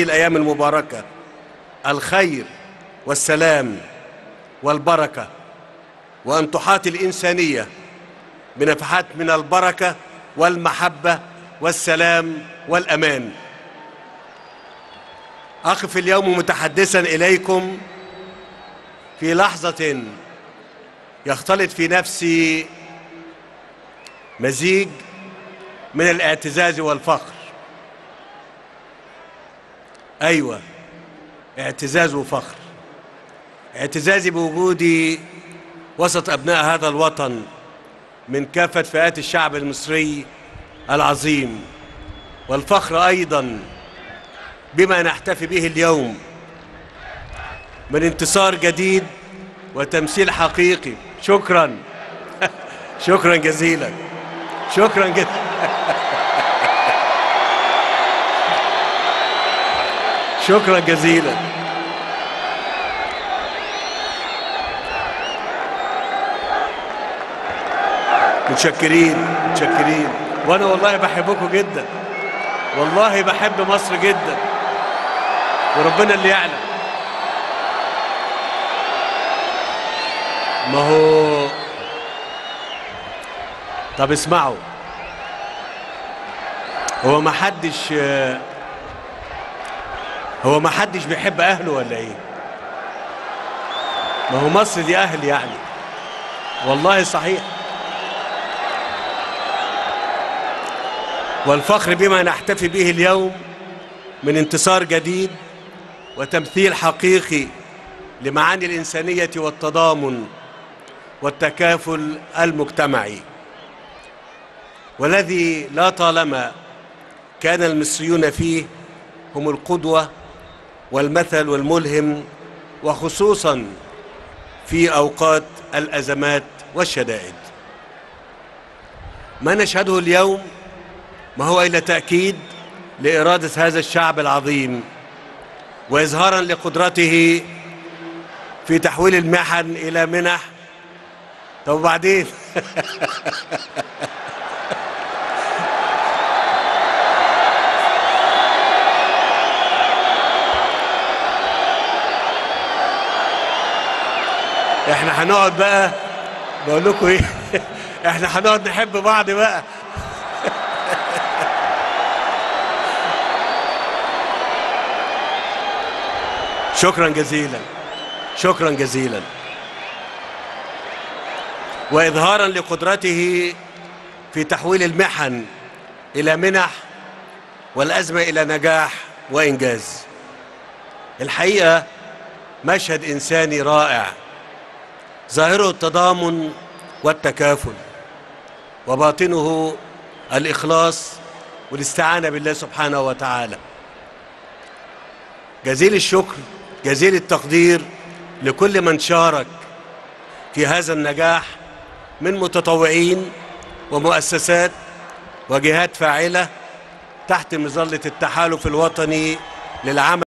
الأيام المباركة الخير والسلام والبركة وأن تحاط الإنسانية بنفحات من البركة والمحبة والسلام والأمان. أقف اليوم متحدثا إليكم في لحظة يختلط في نفسي مزيج من الاعتزاز والفخر أيوة. اعتزاز وفخر. اعتزازي بوجودي وسط أبناء هذا الوطن من كافة فئات الشعب المصري العظيم والفخر أيضا بما نحتفي به اليوم من انتصار جديد وتمثيل حقيقي. شكرا. شكرا جزيلا. شكرا جزيلا. شكرا جزيلا. متشكرين متشكرين. وأنا والله بحبكم جدا. والله بحب مصر جدا. وربنا اللي يعلم. ما هو؟ طب اسمعوا. هو ما حدش هو ما حدش بيحب أهله ولا إيه؟ ما هو مصر دي أهل يعني. والله صحيح. والفخر بما نحتفي به اليوم من انتصار جديد وتمثيل حقيقي لمعاني الإنسانية والتضامن والتكافل المجتمعي. والذي لا طالما كان المصريون فيه هم القدوة والمثل والملهم وخصوصا في أوقات الأزمات والشدائد. ما نشهده اليوم ما هو إلا تأكيد لإرادة هذا الشعب العظيم وإظهارا لقدرته في تحويل المحن إلى منح. طب وبعدين؟ إحنا هنقعد بقى بقول لكم إيه إحنا هنقعد نحب بعض بقى. شكرا جزيلا شكرا جزيلا. واظهارا لقدرته في تحويل المحن إلى منح والأزمة إلى نجاح وإنجاز. الحقيقة مشهد إنساني رائع. ظاهره التضامن والتكافل وباطنه الإخلاص والاستعانة بالله سبحانه وتعالى. جزيل الشكر جزيل التقدير لكل من شارك في هذا النجاح من متطوعين ومؤسسات وجهات فاعلة تحت مظلة التحالف الوطني للعمل